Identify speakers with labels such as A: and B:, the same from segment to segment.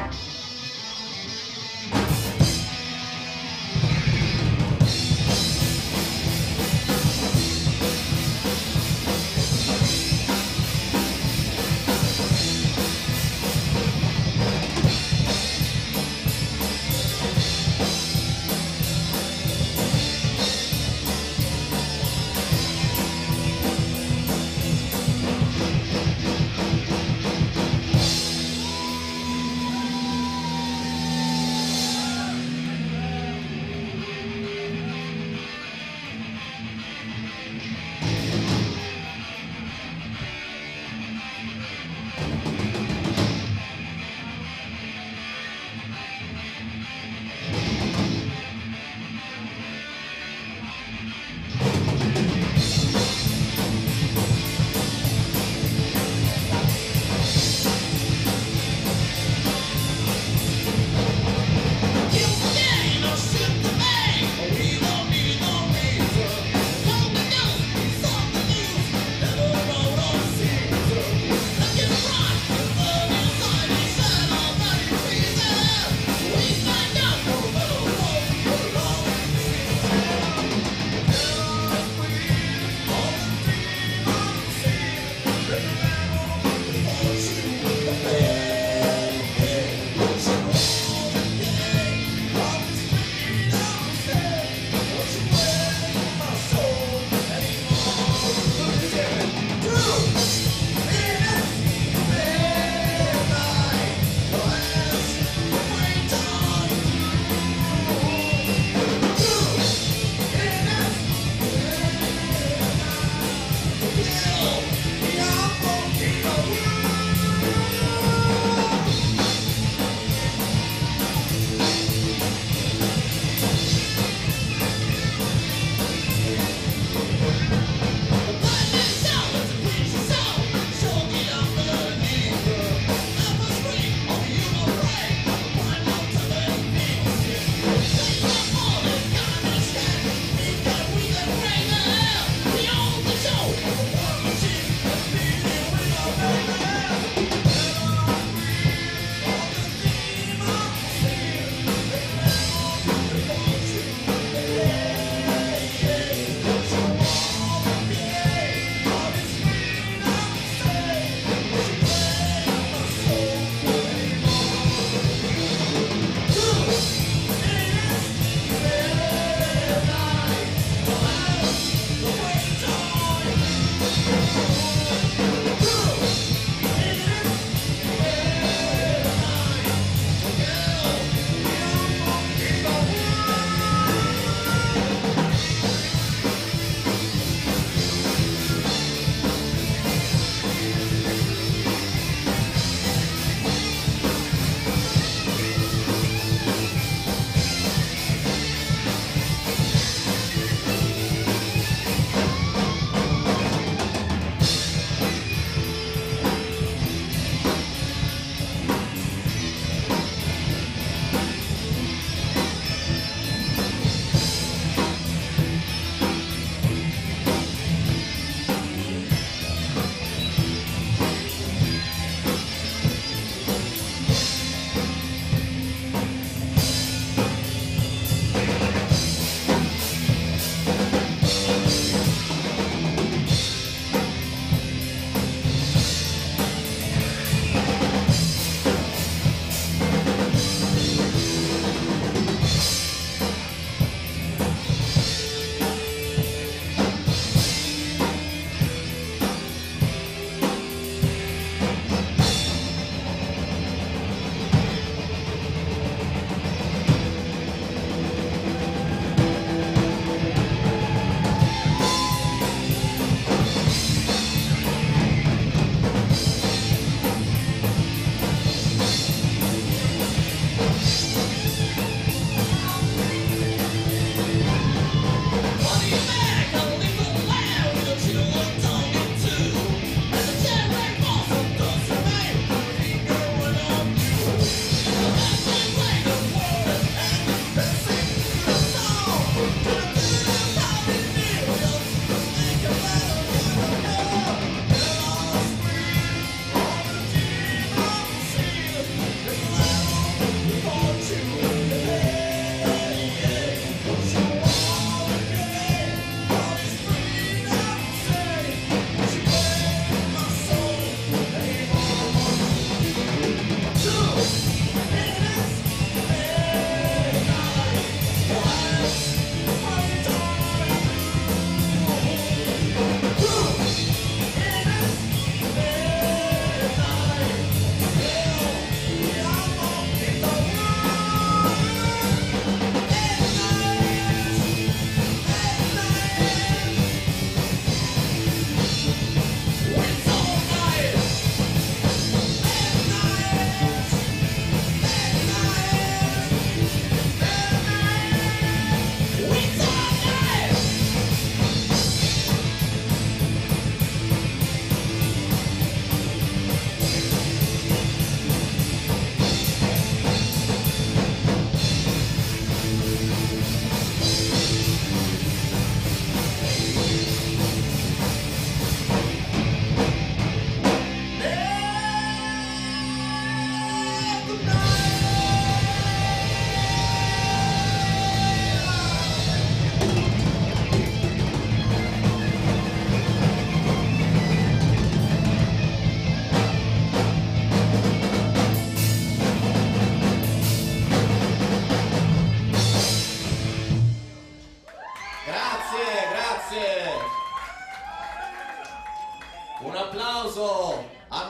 A: Thanks.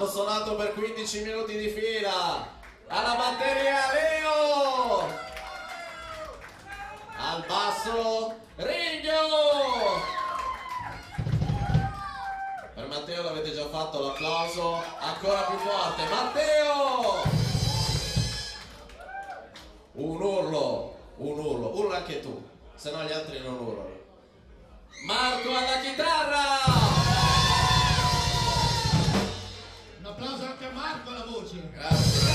A: Hanno suonato per 15 minuti di fila! Alla batteria Leo! Al basso Rigno! Per Matteo l'avete già fatto l'applauso, ancora più forte, Matteo! Un urlo, un urlo, urla anche tu, se no gli altri non urlano. Marco alla chitarra!
B: Un